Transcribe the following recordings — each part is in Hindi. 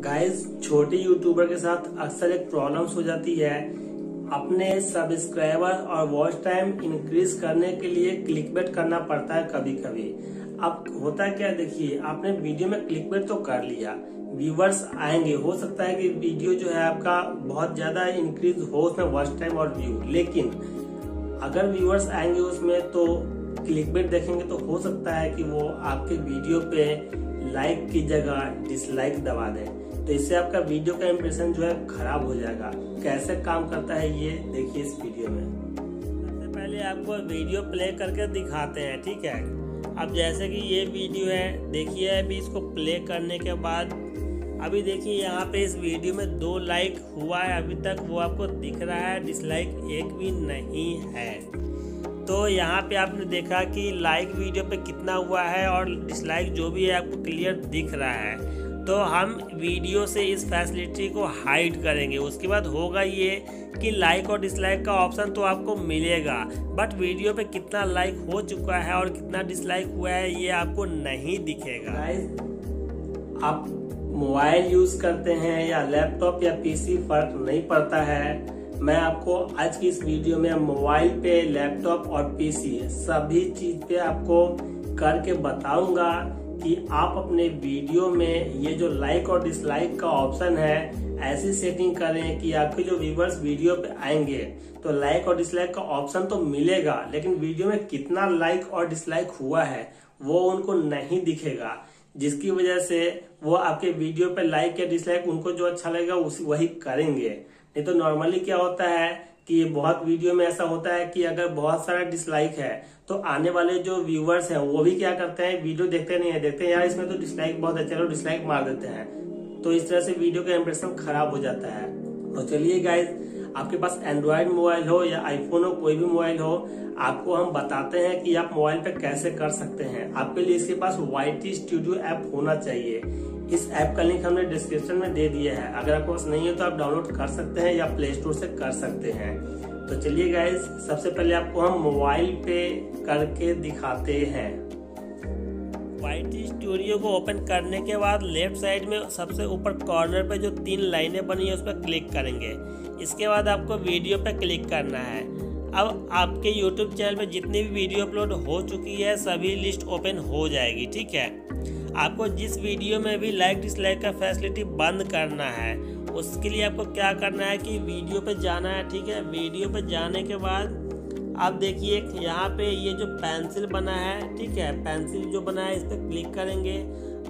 गाइस छोटे यूट्यूबर के साथ अक्सर एक प्रॉब्लम्स हो जाती है। अपने सब्सक्राइबर और वॉच टाइम इंक्रीज करने के लिए क्लिकबेट करना पड़ता है कभी कभी अब होता क्या देखिए, आपने वीडियो में क्लिकबेट तो कर लिया। व्यूवर्स आएँगे। हो सकता है कि वीडियो जो है आपका बहुत ज़्यादा इंक्रीज हो उसमें वॉच टाइम और व्यू लेकिन अगर व्यूवर्स आएँगे उसमें तो क्लिकबेट देखेंगे तो हो सकता है कि वो आपके वीडियो पे लाइक की जगह डिसलाइक दबा दें। तो इससे आपका वीडियो का इम्प्रेशन जो है खराब हो जाएगा। कैसे काम करता है ये देखिए इस वीडियो में। सबसे पहले आपको वीडियो प्ले करके दिखाते हैं, ठीक है? अब जैसे कि ये वीडियो है, देखिए अभी इसको प्ले करने के बाद, अभी देखिए यहाँ पे इस वीडियो में दो लाइक हुआ है, अभी तक वो आपको दिख रहा है डिसलाइक एक भी नहीं है। तो यहाँ पे आपने देखा कि लाइक वीडियो पे कितना हुआ है और डिसलाइक जो भी है आपको क्लियर दिख रहा है। तो हम वीडियो से इस फैसिलिटी को हाइड करेंगे। उसके बाद होगा ये कि लाइक और डिसलाइक का ऑप्शन तो आपको मिलेगा बट वीडियो पे कितना लाइक हो चुका है और कितना डिसलाइक हुआ है ये आपको नहीं दिखेगा। आप मोबाइल यूज़ करते हैं या लैपटॉप या पीसी फ़र्क नहीं पड़ता है। मैं आपको आज की इस वीडियो में मोबाइल पे लैपटॉप और पीसी सभी चीज़ पे आपको करके बताऊँगा। कि आप अपने वीडियो में ये जो लाइक और डिसलाइक का ऑप्शन है, ऐसी सेटिंग करें कि आपके जो व्यूवर्स वीडियो पे आएँगे। तो लाइक और डिसलाइक का ऑप्शन तो मिलेगा, लेकिन वीडियो में कितना लाइक और डिसलाइक हुआ है, वो उनको नहीं दिखेगा। जिसकी वजह से वो आपके वीडियो पे लाइक या डिसलाइक उनको जो अच्छा लगेगा वही करेंगे। नहीं तो नॉर्मली क्या होता है कि बहुत वीडियो में ऐसा होता है कि अगर बहुत सारा डिसलाइक है तो आने वाले जो व्यूवर्स हैं, वो भी क्या करते हैं वीडियो देखते नहीं है, देखते हैं, यार इसमें तो डिसलाइक बहुत है चलो डिसलाइक मार देते हैं। तो इस तरह से वीडियो का इम्प्रेशन खराब हो जाता है। और चलिए गाइज़ आपके पास एंड्रॉयड मोबाइल हो या आईफोन हो, कोई भी मोबाइल हो, आपको हम बताते हैं कि आप मोबाइल पे कैसे कर सकते हैं। आपके लिए इसके पास वाईटी स्टूडियो ऐप होना चाहिए। इस ऐप का लिंक हमने डिस्क्रिप्शन में दे दिया है। अगर आपके पास नहीं है तो आप डाउनलोड कर सकते हैं या प्ले स्टोर से कर सकते हैं। तो चलिए गाइज़ सबसे पहले आपको हम मोबाइल पे करके दिखाते हैं। वाइट स्टूडियो को ओपन करने के बाद लेफ़्ट साइड में सबसे ऊपर कॉर्नर पे जो तीन लाइनें बनी है, उस पर क्लिक करेंगे। इसके बाद आपको वीडियो पे क्लिक करना है। अब आपके यूट्यूब चैनल पे जितनी भी वीडियो अपलोड हो चुकी है, सभी लिस्ट ओपन हो जाएगी, ठीक है? आपको जिस वीडियो में भी लाइक डिसलाइक का फैसिलिटी बंद करना है, उसके लिए आपको क्या करना है कि वीडियो पे जाना है, ठीक है? वीडियो पे जाने के बाद आप देखिए यहाँ पे ये जो पेंसिल बना है, ठीक है, पेंसिल जो बना है, इस पर क्लिक करेंगे।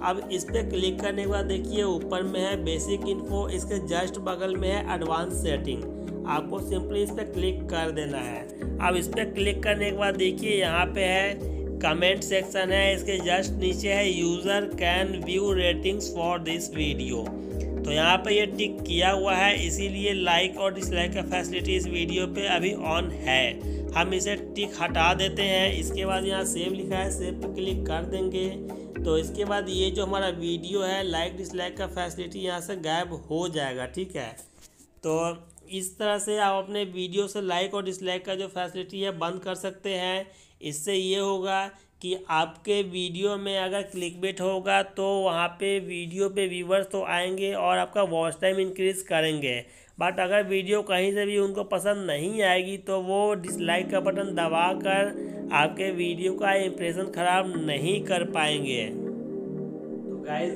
अब इस पर क्लिक करने के बाद देखिए, ऊपर में है बेसिक इन्फो, इसके जस्ट बगल में है एडवांस सेटिंग। आपको सिंपली इस पर क्लिक कर देना है। अब इस पर क्लिक करने के बाद देखिए, यहाँ पे है कमेंट सेक्शन है, इसके जस्ट नीचे है user can view ratings for this video. तो यहाँ पे ये टिक किया हुआ है, इसीलिए लाइक और डिसलाइक का फैसिलिटी इस वीडियो पे अभी ऑन है। हम इसे टिक हटा देते हैं। इसके बाद यहाँ सेव लिखा है सेव पर क्लिक कर देंगे। तो इसके बाद ये जो हमारा वीडियो है लाइक डिसलाइक का फैसिलिटी यहाँ से गायब हो जाएगा, ठीक है? तो इस तरह से आप अपने वीडियो से लाइक और डिसलाइक का जो फैसिलिटी है, बंद कर सकते हैं। इससे ये होगा कि आपके वीडियो में अगर क्लिक बेट होगा तो वहाँ पे वीडियो पे व्यूवर्स तो आएँगे और आपका वॉच टाइम इंक्रीज़ करेंगे। बट अगर वीडियो कहीं से भी उनको पसंद नहीं आएगी तो वो डिसलाइक का बटन दबा कर आपके वीडियो का इम्प्रेशन ख़राब नहीं कर पाएँगे। तो गाइज़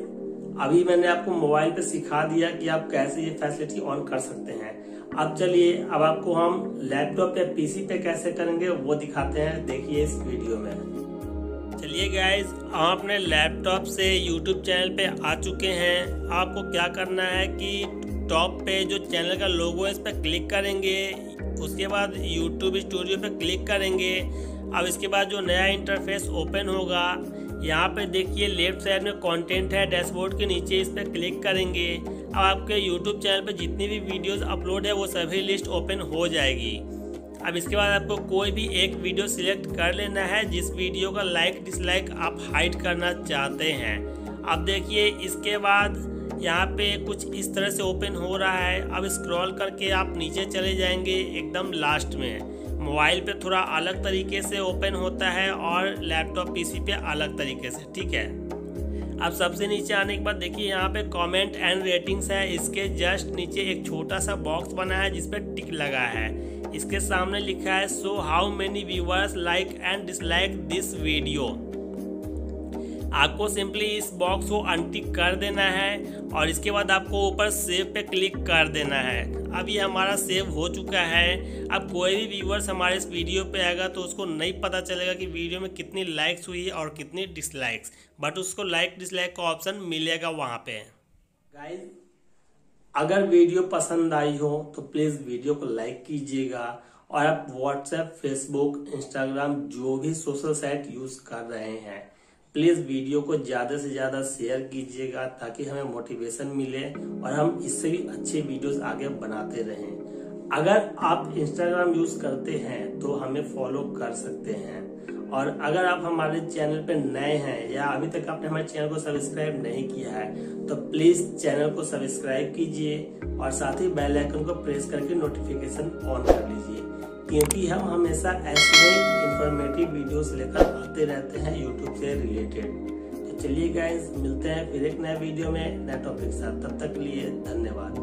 अभी मैंने आपको मोबाइल पे सिखा दिया कि आप कैसे ये फैसिलिटी ऑन कर सकते हैं। अब चलिए, अब आपको हम लैपटॉप या पीसी पे कैसे करेंगे, वो दिखाते हैं। देखिए इस वीडियो में। चलिए गाइज़ हम अपने लैपटॉप से यूट्यूब चैनल पे आ चुके हैं। आपको क्या करना है कि टॉप पे जो चैनल का लोगो है, इस पर क्लिक करेंगे। उसके बाद यूट्यूब स्टूडियो पे क्लिक करेंगे। अब इसके बाद जो नया इंटरफेस ओपन होगा, यहाँ पे देखिए लेफ़्ट साइड में कंटेंट है डैशबोर्ड के नीचे इस पर क्लिक करेंगे। अब आपके यूट्यूब चैनल पे जितनी भी वीडियोस अपलोड है, वो सभी लिस्ट ओपन हो जाएगी। अब इसके बाद आपको कोई भी एक वीडियो सिलेक्ट कर लेना है, जिस वीडियो का लाइक डिसलाइक आप हाइड करना चाहते हैं। अब देखिए, इसके बाद यहाँ पे कुछ इस तरह से ओपन हो रहा है। अब स्क्रॉल करके आप नीचे चले जाएँगे एकदम लास्ट में। मोबाइल पे थोड़ा अलग तरीके से ओपन होता है और लैपटॉप पीसी पे अलग तरीके से, ठीक है? अब सबसे नीचे आने के बाद देखिए यहाँ पे कमेंट एंड रेटिंग्स है। इसके जस्ट नीचे एक छोटा सा बॉक्स बना है जिसपे टिक लगा है। इसके सामने लिखा है so how many viewers like and dislike this video आपको सिंपली इस बॉक्स को अनटिक कर देना है और इसके बाद आपको ऊपर सेव पे क्लिक कर देना है। अब ये हमारा सेव हो चुका है। अब कोई भी व्यूअर्स हमारे इस वीडियो पे आएगा तो उसको नहीं पता चलेगा कि वीडियो में कितनी लाइक्स हुई और कितनी डिसलाइक्स बट उसको लाइक डिसलाइक का ऑप्शन मिलेगा वहाँ पे। गाइज़ अगर वीडियो पसंद आई हो तो प्लीज़ वीडियो को लाइक कीजिएगा और आप व्हाट्सएप फेसबुक इंस्टाग्राम जो भी सोशल साइट यूज़ कर रहे हैं प्लीज़ वीडियो को ज़्यादा से ज़्यादा शेयर कीजिएगा ताकि हमें मोटिवेशन मिले और हम इससे भी अच्छे वीडियोस आगे बनाते रहें। अगर आप इंस्टाग्राम यूज़ करते हैं तो हमें फॉलो कर सकते हैं। और अगर आप हमारे चैनल पर नए हैं या अभी तक आपने हमारे चैनल को सब्सक्राइब नहीं किया है तो प्लीज़ चैनल को सब्सक्राइब कीजिए और साथ ही बेल आइकन को प्रेस करके नोटिफिकेशन ऑन कर लीजिए। क्योंकि हम हमेशा ऐसे इंफॉर्मेटिव वीडियोस लेकर आते रहते हैं यूट्यूब से रिलेटेड तो चलिए गाइज़ मिलते हैं फिर एक नए वीडियो में, नए टॉपिक साथ। तब तक के लिए धन्यवाद।